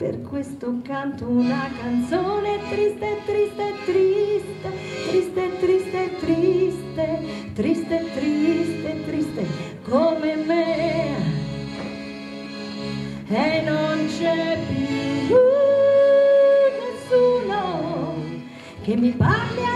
Per questo canto una canzone triste, triste, triste, triste, triste, triste, triste, triste, triste, come me. E non c'è più nessuno che mi parli